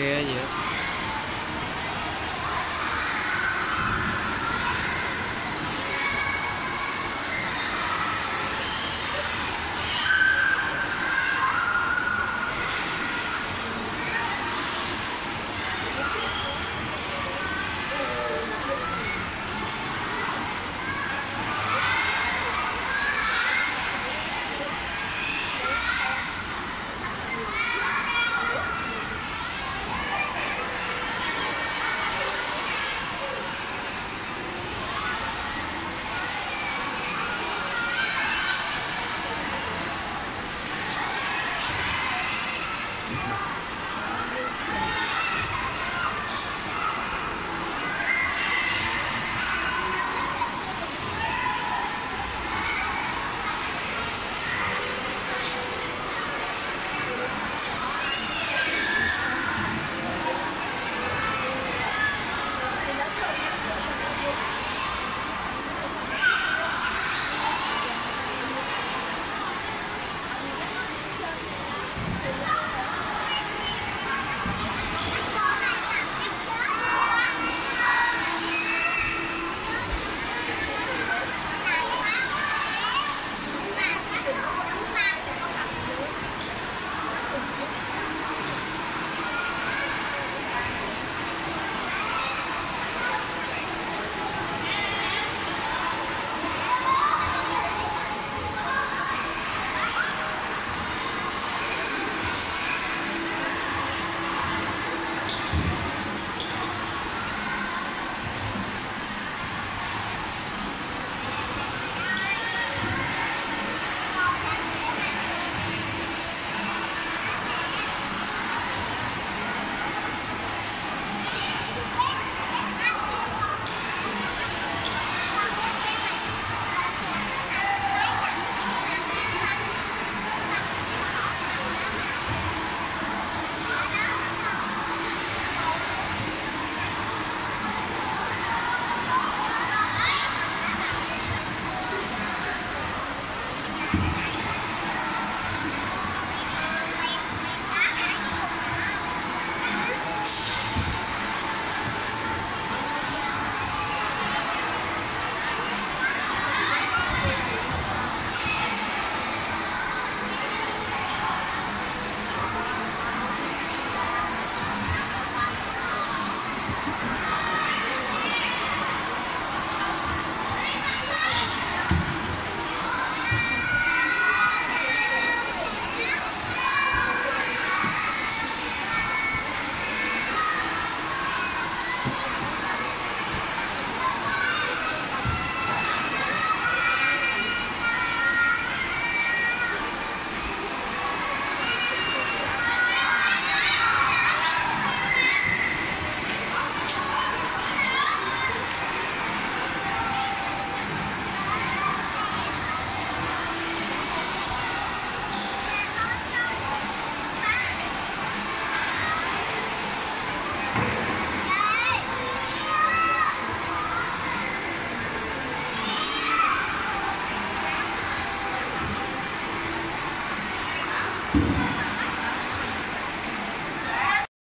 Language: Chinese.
哎，你 Yeah.